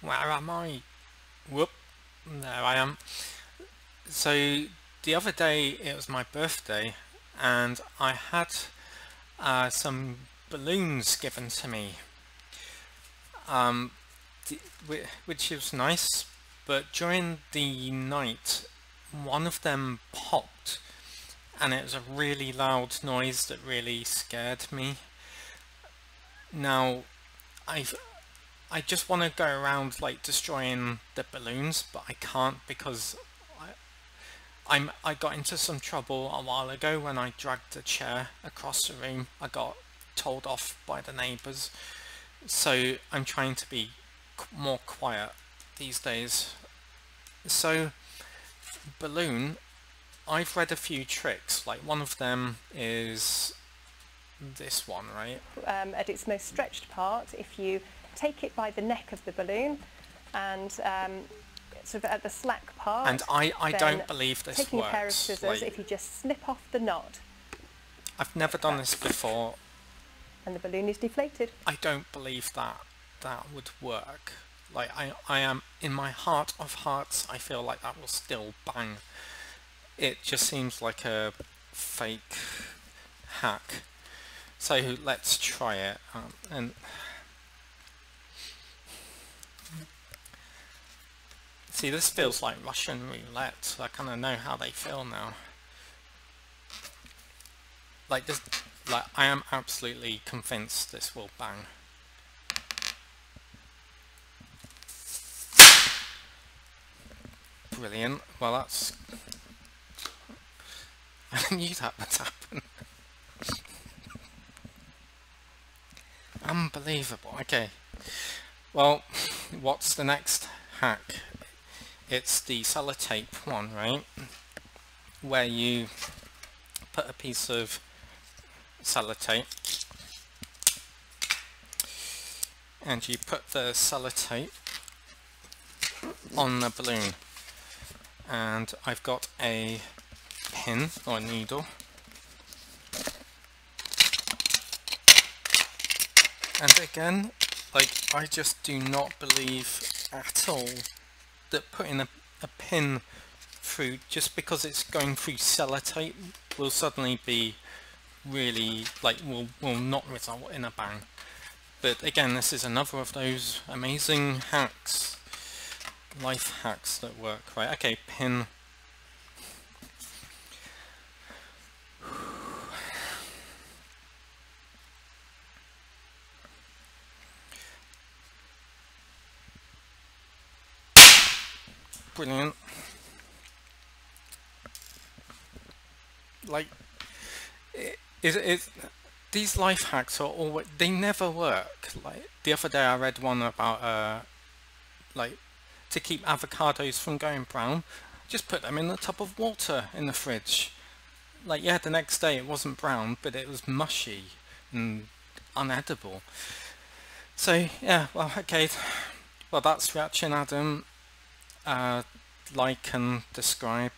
Where am I? Whoop. There I am. So the other day it was my birthday and I had uh, some balloons given to me. Um, which was nice, but during the night one of them popped and it was a really loud noise that really scared me. Now, I've I just want to go around like destroying the balloons, but I can't because I, I'm I got into some trouble a while ago when I dragged a chair across the room. I got told off by the neighbours, so I'm trying to be more quiet these days. So, balloon, I've read a few tricks. Like one of them is this one, right? Um, at its most stretched part, if you take it by the neck of the balloon and um, sort of at the slack part. And I, I don't believe this taking works. a pair of scissors, like, if you just snip off the knot. I've never done this before. And the balloon is deflated. I don't believe that that would work. Like I, I am in my heart of hearts, I feel like that will still bang. It just seems like a fake hack. So let's try it. Um, and See, this feels like Russian roulette. I kind of know how they feel now. Like this, like I am absolutely convinced this will bang. Brilliant. Well, that's. I knew that would happen. Unbelievable. Okay. Well, what's the next hack? It's the sellotape one, right? Where you put a piece of sellotape and you put the sellotape on the balloon and I've got a pin or a needle and again like I just do not believe at all that putting a, a pin through just because it's going through sellotape will suddenly be really like will will not result in a bang. But again this is another of those amazing hacks life hacks that work. Right okay pin brilliant. Like, it, it, it, these life hacks are always, they never work. Like, the other day I read one about, uh, like, to keep avocados from going brown, just put them in the tub of water in the fridge. Like, yeah, the next day it wasn't brown, but it was mushy and unedible. So, yeah, well, okay. Well, that's Reaction Adam uh, like and describe